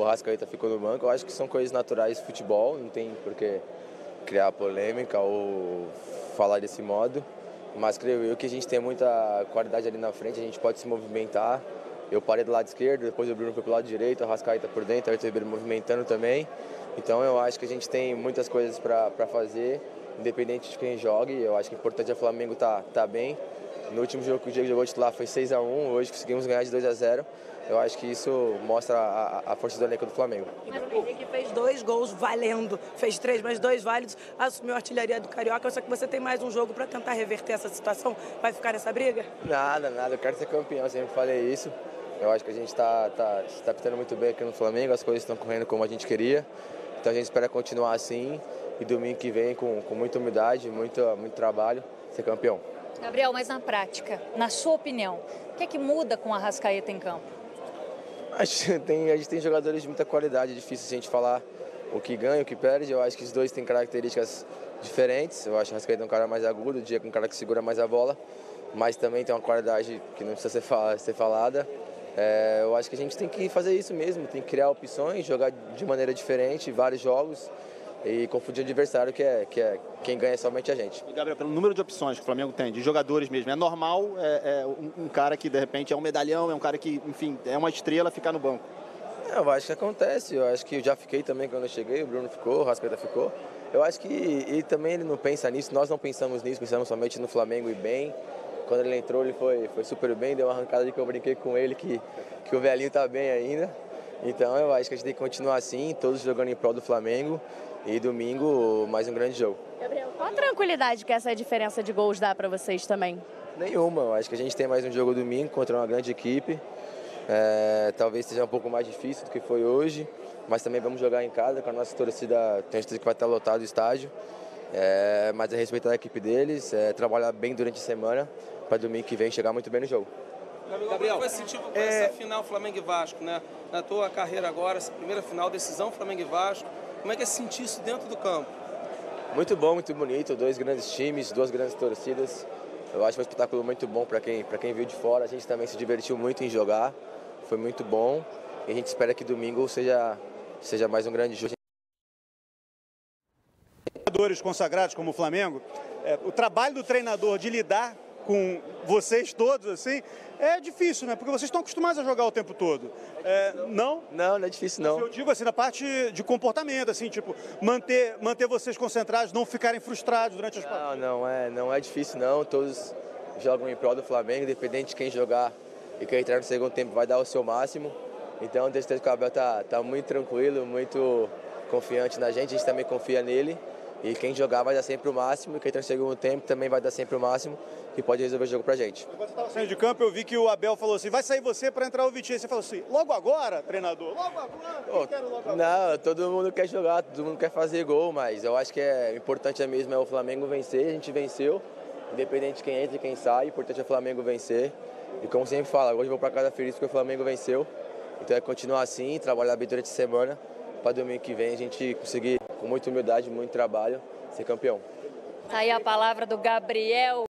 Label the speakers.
Speaker 1: o Rascaeta ficou no banco. Eu acho que são coisas naturais do futebol, não tem por que criar polêmica ou falar desse modo. Mas creio eu que a gente tem muita qualidade ali na frente, a gente pode se movimentar. Eu parei do lado esquerdo, depois o Bruno foi pro lado direito, o Rascaeta por dentro, o Ribeiro movimentando também. Então eu acho que a gente tem muitas coisas para fazer, independente de quem jogue. Eu acho que o importante é o Flamengo estar tá, tá bem. No último jogo que o Diego jogou titular foi 6 a 1 hoje conseguimos ganhar de 2 a 0 eu acho que isso mostra a, a força do elenco do Flamengo.
Speaker 2: O Henrique fez dois gols valendo, fez três, mas dois válidos, assumiu a artilharia do Carioca, só que você tem mais um jogo para tentar reverter essa situação. Vai ficar nessa briga?
Speaker 1: Nada, nada, eu quero ser campeão, eu sempre falei isso. Eu acho que a gente está tá, tá pitando muito bem aqui no Flamengo, as coisas estão correndo como a gente queria. Então a gente espera continuar assim e domingo que vem, com, com muita humildade, muito, muito trabalho, ser campeão.
Speaker 3: Gabriel, mas na prática, na sua opinião, o que é que muda com a Rascaeta em campo?
Speaker 1: A gente, tem, a gente tem jogadores de muita qualidade, é difícil a gente falar o que ganha, o que perde. Eu acho que os dois têm características diferentes. Eu acho que o Rascaeta é um cara mais agudo, o Diego é um cara que segura mais a bola, mas também tem uma qualidade que não precisa ser, falada. É, eu acho que a gente tem que fazer isso mesmo, tem que criar opções, jogar de maneira diferente, vários jogos e confundir o adversário, que é, que é quem ganha é somente a gente.
Speaker 4: E Gabriel, pelo número de opções que o Flamengo tem, de jogadores mesmo, é normal é, é um, um, cara que de repente é um medalhão, é um cara que, enfim, é uma estrela ficar no banco?
Speaker 1: É, eu acho que acontece, eu acho que eu já fiquei também quando eu cheguei, o Bruno ficou, o Rascaeta ficou. Eu acho que e também ele não pensa nisso, nós não pensamos nisso, pensamos somente no Flamengo e bem. Quando ele entrou, ele foi, foi super bem, deu uma arrancada de que eu brinquei com ele, que, que o velhinho tá bem ainda. Então eu acho que a gente tem que continuar assim, todos jogando em prol do Flamengo. E domingo, mais um grande jogo.
Speaker 5: Gabriel, qual a tranquilidade que essa diferença de gols dá para vocês também?
Speaker 1: Nenhuma, eu acho que a gente tem mais um jogo domingo contra uma grande equipe. É, talvez seja um pouco mais difícil do que foi hoje, mas também vamos jogar em casa com a nossa torcida, tem certeza que vai estar lotado o estádio. É, mas é respeitar a equipe deles, é, trabalhar bem durante a semana para domingo que vem chegar muito bem no jogo.
Speaker 6: Gabriel, é sentir com é... essa final Flamengo e Vasco, né? Na tua carreira agora, essa primeira final, decisão Flamengo e Vasco, como é que é sentir isso dentro do campo?
Speaker 1: Muito bom, muito bonito, dois grandes times, duas grandes torcidas. Eu acho um espetáculo muito bom para quem, quem viu de fora. A gente também se divertiu muito em jogar, foi muito bom. E a gente espera que domingo seja, seja mais um grande jogo.
Speaker 4: Jogadores consagrados como o Flamengo, é, o trabalho do treinador de lidar com vocês todos, assim, é difícil, né? Porque vocês estão acostumados a jogar o tempo todo. É, não?
Speaker 1: Não, não é difícil, não.
Speaker 4: Eu digo assim, na parte de comportamento, assim, tipo, manter, manter vocês concentrados, não ficarem frustrados durante as
Speaker 1: partidas. Não, não é, não é difícil, não. Todos jogam em prol do Flamengo, independente de quem jogar e quem entrar no segundo tempo vai dar o seu máximo. Então, certeza que o Abel tá, tá muito tranquilo, muito confiante na gente, a gente também confia nele. E quem jogar vai dar sempre o máximo, e quem entrar no segundo tempo também vai dar sempre o máximo que pode resolver o jogo pra gente.
Speaker 4: Quando você estava saindo de campo, eu vi que o Abel falou assim: vai sair você para entrar o Vitinho. Você falou assim: logo agora, treinador? Logo agora? Oh, quero logo agora?
Speaker 1: Não, todo mundo quer jogar, todo mundo quer fazer gol, mas eu acho que é importante é mesmo é o Flamengo vencer. A gente venceu, independente de quem entra e quem sai, o importante é o Flamengo vencer. E como sempre fala, hoje eu vou para casa feliz porque o Flamengo venceu. Então é continuar assim, trabalhar bem durante a semana, para domingo que vem a gente conseguir, com muita humildade, muito trabalho, ser campeão.
Speaker 3: Tá aí a palavra do Gabriel.